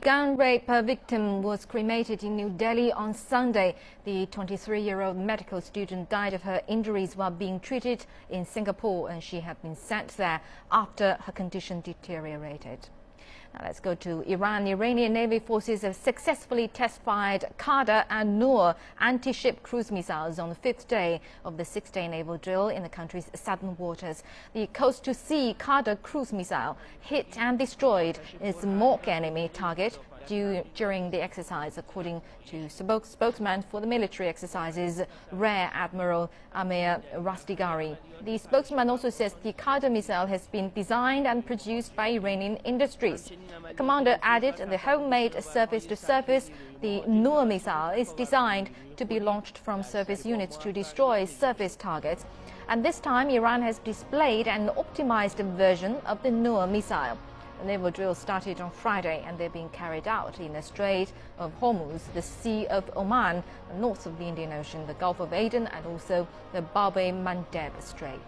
Gun rape uh, victim was cremated in New Delhi on Sunday. The 23-year-old medical student died of her injuries while being treated in Singapore and she had been sent there after her condition deteriorated. Now let's go to Iran. Iranian Navy forces have successfully test-fired Qadr and Noor anti-ship cruise missiles on the fifth day of the six-day naval drill in the country's southern waters. The coast-to-sea Qadr cruise missile hit and destroyed its mock enemy target during the exercise, according to spokesman for the military exercises, Rear Admiral Amir Rastigari. The spokesman also says the Qadr missile has been designed and produced by Iranian industries. The commander added the homemade surface-to-surface, the Noor missile, is designed to be launched from surface units to destroy surface targets. And this time, Iran has displayed an optimized version of the Noor missile. Naval drills started on Friday and they're being carried out in the Strait of Hormuz, the Sea of Oman, north of the Indian Ocean, the Gulf of Aden, and also the Bab el Mandeb Strait.